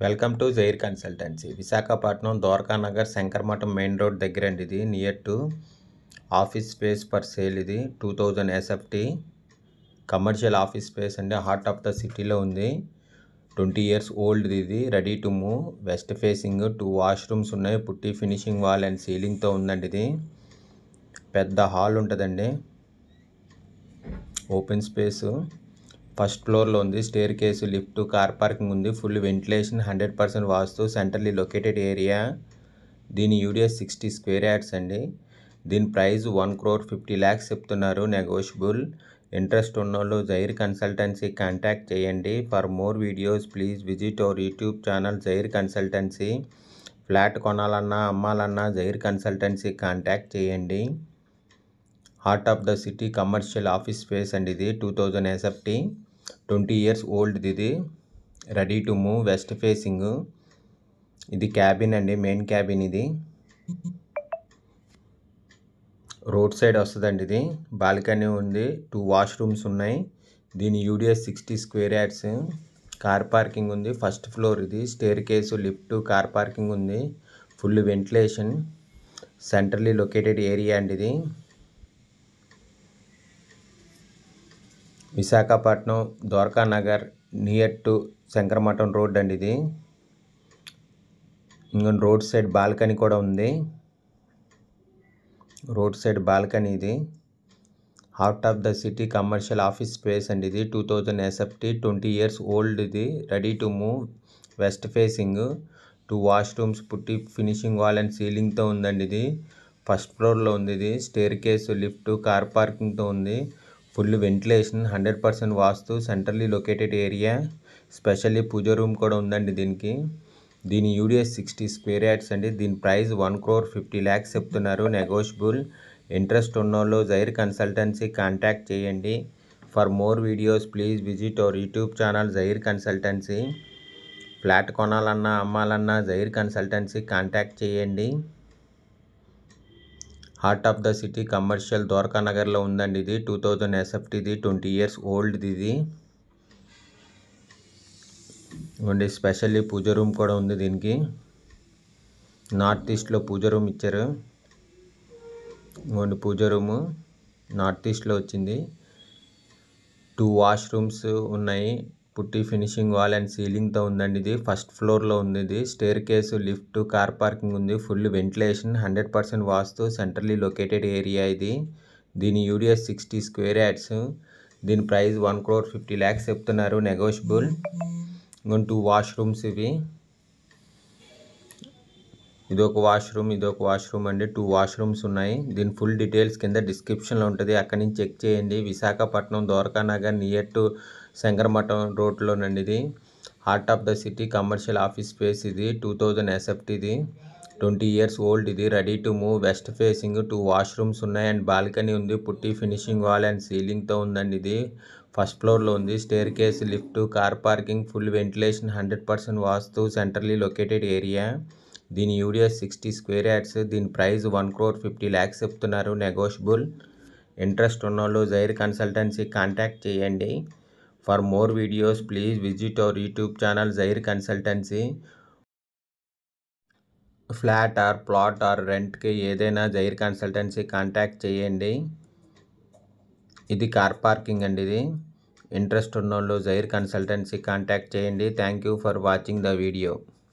Welcome to Zair consultancy. Visakhapatnam Dwaraka Nagar Shankarmatham main road దగ్గర అండి ఇది. Near to office space per sale ఇది. Two thousand SFT. Commercial office space అండి. Heart of the సిటీలో ఉంది. Twenty years old ఇది. Ready to move. West facing two washrooms ఉన్నాయి. Putty finishing wall and సీలింగ్తో ఉందండి ఇది. పెద్ద హాల్ ఉంటుందండి. Open space. ఫస్ట్ ఫ్లోర్లో ఉంది. Stair case lift car parking ఉంది. Full ventilation hundred percent vastu centrally located area. దీని యూడిఎస్ సిక్స్టీ స్క్వేర్ యార్డ్స్ అండి. దీని price one crore fifty lakhs చెప్తున్నారు నెగోషియబుల్. ఇంట్రెస్ట్ ఉన్నోళ్ళు జైర్ కన్సల్టెన్సీ కాంటాక్ట్ చేయండి. For more videos please visit our YouTube channel Zair consultancy. Flat కొనాలన్నా అమ్మాలన్నా Jair consultancy contact చేయండి. Heart of the city commercial office space అండి ఇది two thousand SFT. Twenty years old ఇది. Ready to move. West facing. ఇది cabin అండి main cabin ఇది. Road side వస్తుందండి ఇది. బాల్కనీ ఉంది టూ వాష్రూమ్స్ ఉన్నాయి. దీని UDS sixty square yards. Car parking ఉంది ఫస్ట్ ఫ్లోర్ ఇది. Stair case lift car parking ఉంది. Full ventilation. Centrally located area అండి ఇది. Visakhapatnam Dwaraka Nagar near to Shankarmatham road అండి ఇది. ఇంకొన్ని రోడ్ సైడ్ బాల్కనీ కూడా ఉంది. రోడ్ సైడ్ బాల్కనీ ఇది. Heart of the city commercial office space అండి ఇది. Two thousand SFT twenty years old ఇది. Ready to move west facing two washrooms putty finishing wall and సీలింగ్తో ఉందండి ఇది. ఫస్ట్ ఫ్లోర్లో ఉంది ఇది. స్టేర్ కేసు లిఫ్ట్ కార్ పార్కింగ్తో ఉంది. Full ventilation hundred percent vastu centrally located area specially pooja room కూడా ఉందండి దీనికి. దీని యూడిఎస్ సిక్స్టీ స్క్వేర్ యార్డ్స్ అండి. దీని price one crore fifty lakhs చెప్తున్నారు. నెగోషియబుల్. ఇంట్రెస్ట్ ఉన్నోళ్ళు జైర్ కన్సల్టెన్సీ కాంటాక్ట్ చేయండి. For more videos please visit our YouTube channel Jair consultancy. Flat కొనాలన్నా అమ్మాలన్నా జైర్ కన్సల్టెన్సీ కాంటాక్ట్ చేయండి. Heart of the city commercial Dwaraka నగర్లో ఉందండి ఇది. టూ థౌజండ్ ఎస్ఎఫ్టీది ట్వంటీ ఇయర్స్ ఓల్డ్ ఇది. ఇవ్వండి స్పెషల్లీ పూజ రూమ్ కూడా ఉంది దీనికి. నార్త్ ఈస్ట్లో పూజ రూమ్ ఇచ్చారు. ఇవ్వండి పూజ రూము నార్త్ ఈస్ట్లో వచ్చింది. టూ వాష్రూమ్స్ ఉన్నాయి. పుట్టి ఫినిషింగ్ వాల్ అండ్ సీలింగ్తో ఉందండి ఇది. ఫస్ట్ ఫ్లోర్లో ఉంది ఇది. Stair case lift car parking ఉంది. Full ventilation hundred percent vastu centrally located area ఇది. దీని యూడిఎస్ సిక్స్టీ స్క్వేర్ యాడ్స్. దీని price one crore fifty lakhs చెప్తున్నారు నెగోషియబుల్. ఇంకొక టూ వాష్రూమ్స్ ఇవి. ఇది ఒక వాష్రూమ్ ఇది ఒక వాష్రూమ్ అండి. టూ వాష్రూమ్స్ ఉన్నాయి. దీని ఫుల్ డీటెయిల్స్ కింద డిస్క్రిప్షన్లో ఉంటుంది. అక్కడి నుంచి చెక్ చేయండి. విశాఖపట్నం ద్వారకా నగర్ నియర్ టు శంకరమఠం రోడ్లోనండి ఇది. Heart of the city commercial office space ఇది. టూ థౌజండ్ ఎస్ఎఫ్టీది ట్వంటీ ఇయర్స్ ఓల్డ్ ఇది. Ready to move west facing two washrooms ఉన్నాయి. అండ్ బాల్కనీ ఉంది. పుట్టి ఫినిషింగ్ వాల్ అండ్ సీలింగ్తో ఉందండి ఇది. ఫస్ట్ ఫ్లోర్లో ఉంది. Staircase lift car parking full ventilation hundred percent vastu centrally located area దీని యూడిఎస్ సిక్స్టీ స్క్వేర్ యార్డ్స్ దీని price one crore fifty lakhs చెప్తున్నారు. నెగోషియబుల్ ఇంట్రెస్ట్ ఉన్నోళ్ళు జైర్ కన్సల్టెన్సీ కాంటాక్ట్ చేయండి. For more videos please visit our YouTube channel Jair consultancy flat or plot or రెంట్కి ఏదైనా Jair consultancy contact చేయండి. ఇది car parking అండి ఇది. ఇంట్రెస్ట్ ఉన్నోళ్ళు జైర్ కన్సల్టెన్సీ కాంటాక్ట్ చేయండి. Thank you for watching the video